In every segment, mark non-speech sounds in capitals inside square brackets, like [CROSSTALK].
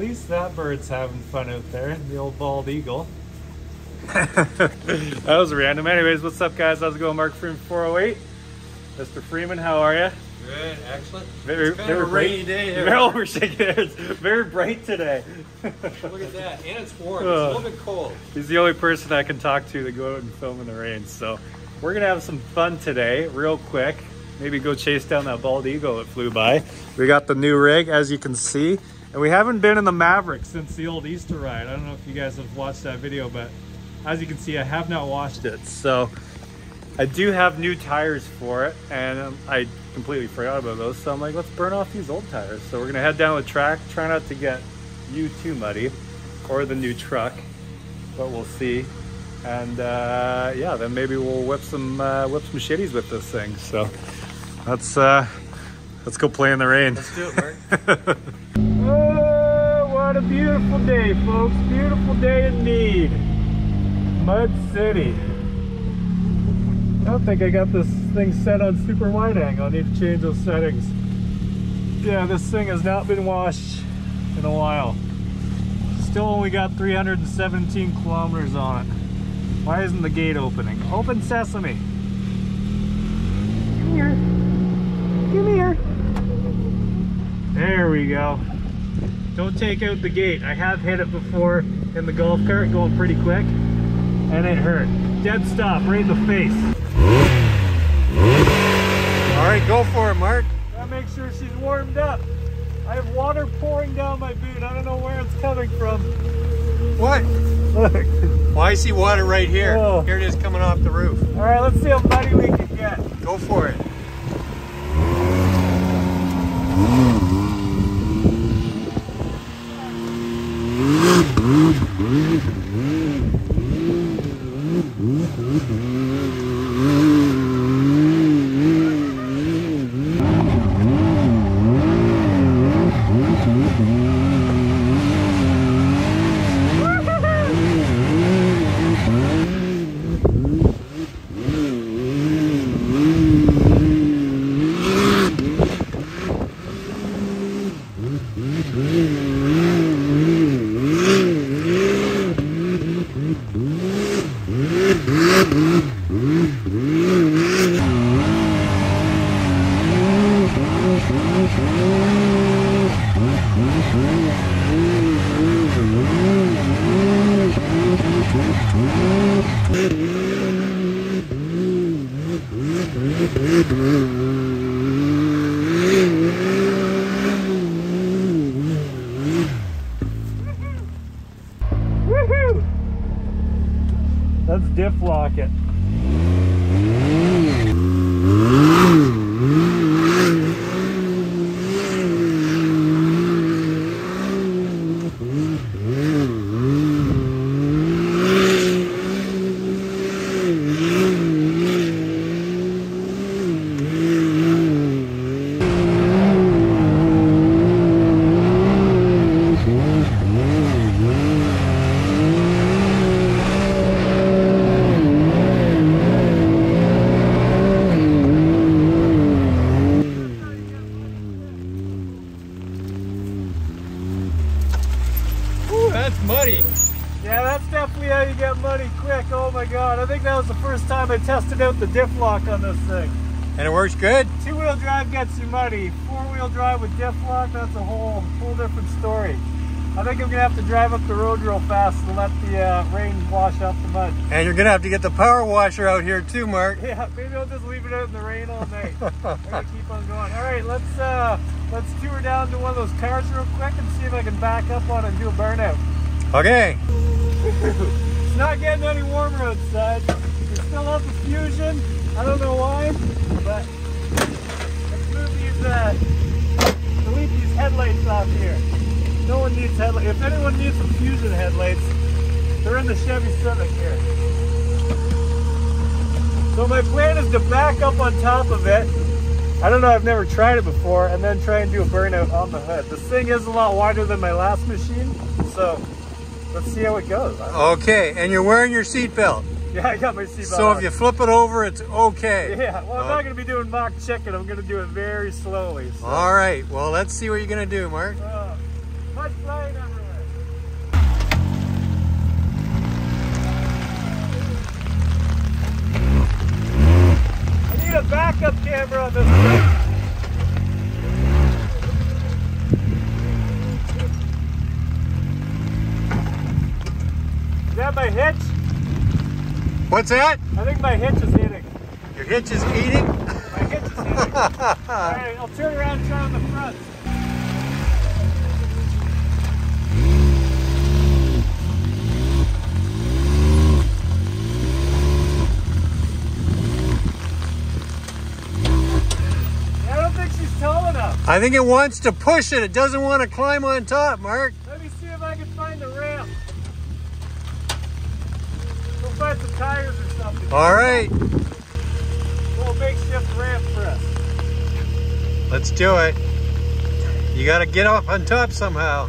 least that bird's having fun out there, the old bald eagle. [LAUGHS] that was random. Anyways, what's up guys? How's it going? Mark Freeman 408. Mr. Freeman, how are you? Good, excellent. Very, It's kind very of a rainy bright. day here. Very, we're shaking hands. Very bright today. Look at that, and it's [LAUGHS] warm. It's a little bit cold. He's the only person I can talk to to go out and film in the rain. So we're gonna have some fun today, real quick. Maybe go chase down that bald eagle that flew by. We got the new rig, as you can see, and we haven't been in the Maverick since the old Easter ride. I don't know if you guys have watched that video, but as you can see, I have not washed it. So I do have new tires for it, and um, I completely forgot about those. So I'm like, let's burn off these old tires. So we're gonna head down the track, try not to get you too muddy, or the new truck, but we'll see. And uh, yeah, then maybe we'll whip some uh, whip some shitties with this thing. So let's uh, let's go play in the rain. Let's do it, Mark. [LAUGHS] What a beautiful day, folks. Beautiful day indeed. Mud City. I don't think I got this thing set on super wide angle. I need to change those settings. Yeah, this thing has not been washed in a while. Still only got 317 kilometers on it. Why isn't the gate opening? Open sesame. Come here. Come here. There we go. Don't take out the gate. I have hit it before in the golf cart going pretty quick and it hurt. Dead stop right in the face. All right, go for it, Mark. Gotta make sure she's warmed up. I have water pouring down my boot. I don't know where it's coming from. What? Look. Well, I see water right here. Oh. Here it is coming off the roof. All right, let's see how muddy we can get. Go for it. Uhum. Uhum. Uhum. Uhum. Uhum. Uhum. Uhum. Let's diff lock it. Ooh, that's muddy. Yeah, that's definitely how you get muddy quick. Oh my god, I think that was the first time I tested out the diff lock on this thing. And it works good? Two-wheel drive gets you muddy. Four-wheel drive with diff lock, that's a whole whole different story. I think I'm gonna have to drive up the road real fast to let the uh, rain wash out the mud. And you're gonna have to get the power washer out here too, Mark. [LAUGHS] Yeah, maybe I'll just leave it out in the rain all night. I [LAUGHS] gotta keep on going. All right, let's uh, let's tour down to one of those cars real quick and see if I can back up on it and do a burnout. Okay. [LAUGHS] It's not getting any warmer outside. Still have the fusion. I don't know why, but let's move these, uh, delete these headlights off here. No one needs headlights. If anyone needs some fusion headlights, they're in the Chevy Civic here. So my plan is to back up on top of it. I don't know, I've never tried it before, and then try and do a burnout on the hood. This thing is a lot wider than my last machine, so let's see how it goes. Okay, and you're wearing your seatbelt. [LAUGHS] Yeah, I got my seatbelt So on. if you flip it over, it's okay. [LAUGHS] Yeah, well, I'm Uh, not going to be doing mock chicken. I'm going to do it very slowly. So. All right, well, let's see what you're gonna do, Mark. Uh, Mud flying everywhere. I need a backup camera on this thing. Is that my hitch? What's that? I think my hitch is hitting. Your hitch is eating? My hitch is hitting. [LAUGHS] Alright, I'll turn around and try on the front. I don't think she's tall enough. I think it wants to push it. It doesn't want to climb on top, Mark. Find some tires or something. All right, Little makeshift ramp for us. let's do it. You got to get up on top somehow.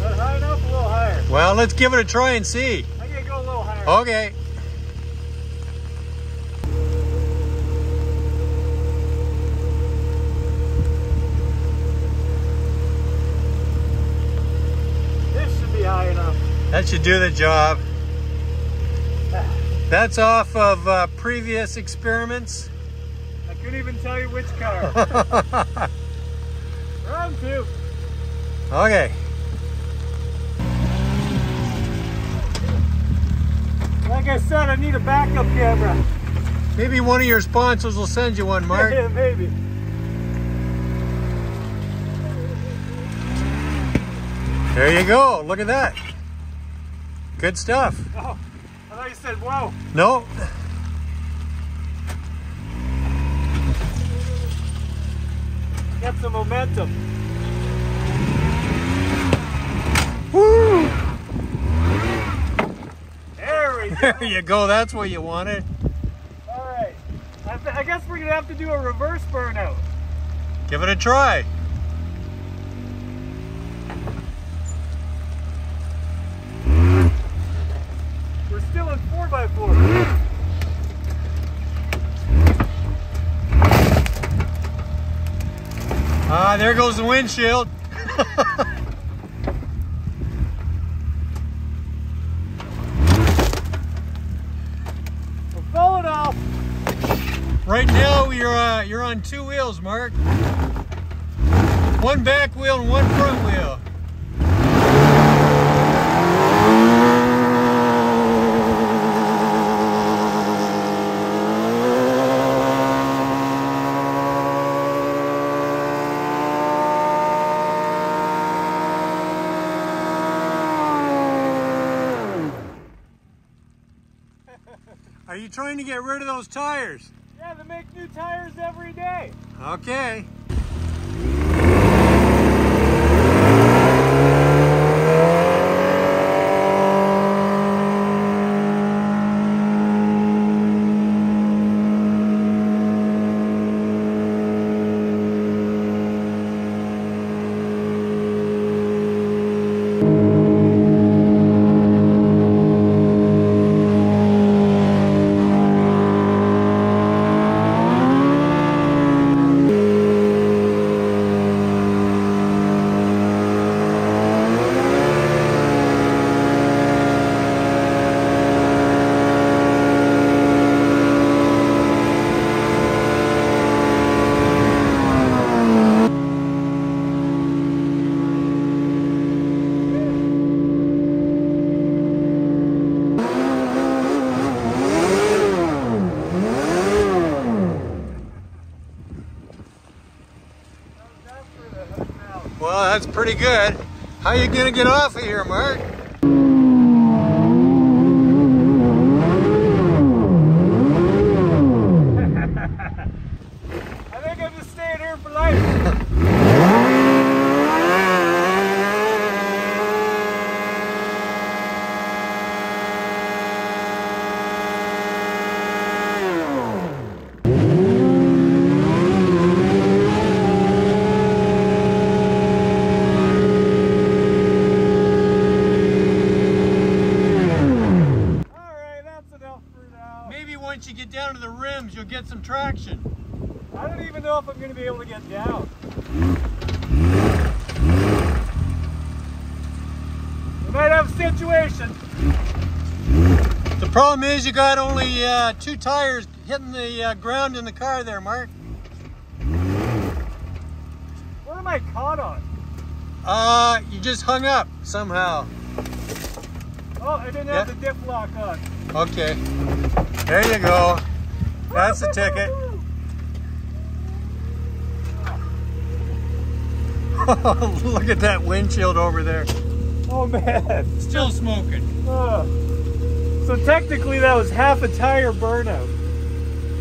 Not high enough, a little higher. Well, let's give it a try and see. I gotta go a little higher. Okay. That should do the job. That's off of uh, previous experiments. I couldn't even tell you which car. [LAUGHS] [LAUGHS] Round two. Okay. Like I said, I need a backup camera. Maybe one of your sponsors will send you one, Mark. [LAUGHS] Yeah, maybe. There you go. Look at that. Good stuff. Oh, I thought you said whoa. No. Get some momentum. Woo! There we go. There [LAUGHS] you go. That's what you wanted. All right. I, th- I guess we're gonna have to do a reverse burnout. Give it a try. In 4x4. Ah, there goes the windshield. We're falling off. Right now you're uh, you're on two wheels, Mark. One back wheel and one front wheel. You trying to get rid of those tires? Yeah, they make new tires every day. Okay. Well, that's pretty good. How you gonna get off of here, Mark? I think I'm just staying here for life. All right, that's enough for now. Maybe once you get down to the rims, you'll get some traction. I I don't even know if I'm gonna be able to get down. We might have a situation. The problem is you got only uh, two tires hitting the uh, ground in the car there, Mark. What am I caught on? Uh, you just hung up somehow. Oh, I didn't have the diff lock on. Okay. There you go. That's the ticket. [LAUGHS] [LAUGHS] Look at that windshield over there. Oh man. Still smoking. Uh, so technically that was half a tire burnout.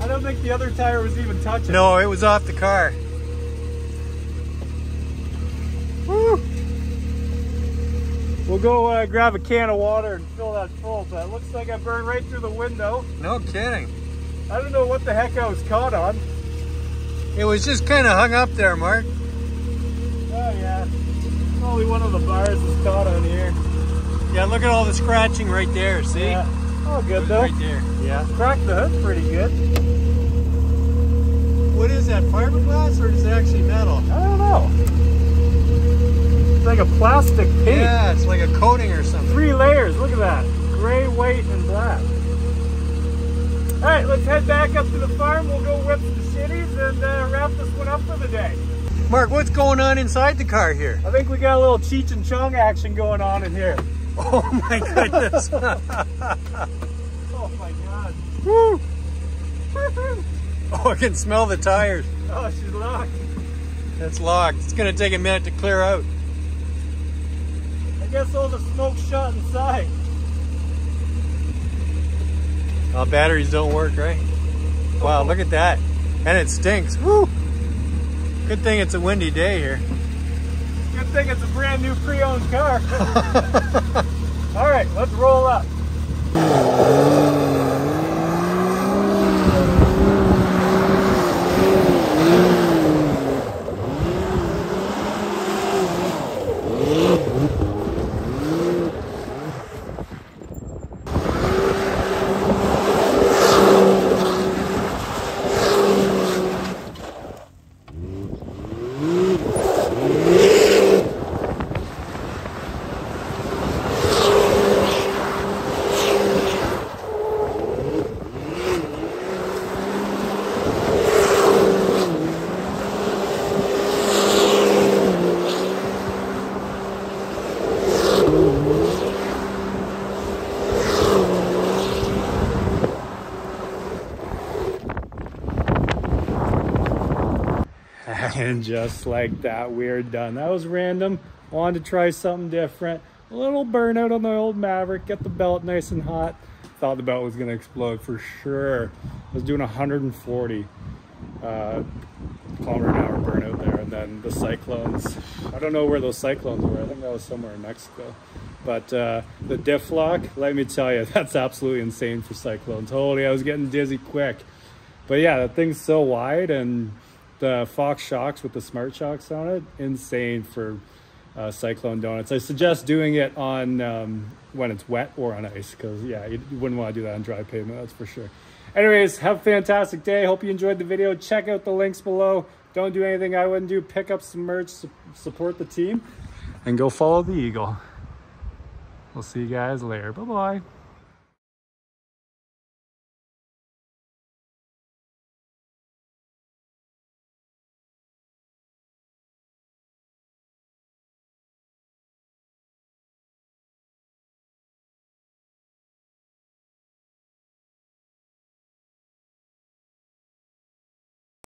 I don't think the other tire was even touching. No, it was off the car. Woo. We'll go uh, grab a can of water and fill that full, but it looks like I burned right through the window. No kidding. I don't know what the heck I was caught on. It was just kind of hung up there, Mark. Oh yeah. Only one of the bars is caught on here. Yeah, look at all the scratching right there, see? Yeah. Oh good though. Right there. Yeah. Cracked the hood pretty good. What is that, fiberglass or is it actually metal? I don't know. It's like a plastic paint. Yeah, it's like a coating or something. Three layers, look at that. Gray, white, and black. All right, let's head back up to the farm. We'll go whip the cities and uh, wrap this one up for the day. Mark, what's going on inside the car here? I think we got a little Cheech and Chong action going on in here. [LAUGHS] Oh my goodness. [LAUGHS] Oh my God. Woo. [LAUGHS] Oh, I can smell the tires. Oh, she's locked. It's locked. It's gonna take a minute to clear out. I guess all the smoke's shot inside. Oh, batteries don't work, right? Wow, look at that. And it stinks. Woo! Good thing it's a windy day here. Good thing it's a brand new pre-owned car. [LAUGHS] all right, let's roll up. And just like that, we're done. That was random. Wanted to try something different. A little burnout on the old Maverick. Get the belt nice and hot. Thought the belt was gonna explode for sure. I was doing 140 uh, kilometer an hour burnout there. And then the cyclones. I don't know where those cyclones were. I think that was somewhere in Mexico. But uh, the diff lock, let me tell you, [LAUGHS] that's absolutely insane for cyclones. Holy, I was getting dizzy quick. But yeah, that thing's so wide and the Fox shocks with the smart shocks on it, insane for uh, cyclone donuts. I suggest doing it on um, when it's wet or on ice because yeah, you, wouldn't want to do that on dry pavement, that's for sure. Anyways, have a fantastic day. Hope you enjoyed the video. Check out the links below. Don't do anything I wouldn't do. Pick up some merch, su support the team, and go follow the Eagle. We'll see you guys later. Bye-bye.